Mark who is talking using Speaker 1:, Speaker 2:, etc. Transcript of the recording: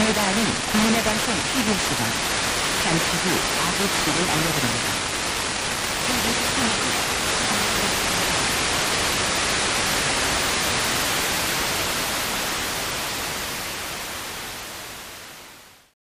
Speaker 1: 최선을 다하는 국민의 방송 TBS가 잠시 후 4부 시를 알려드립니다.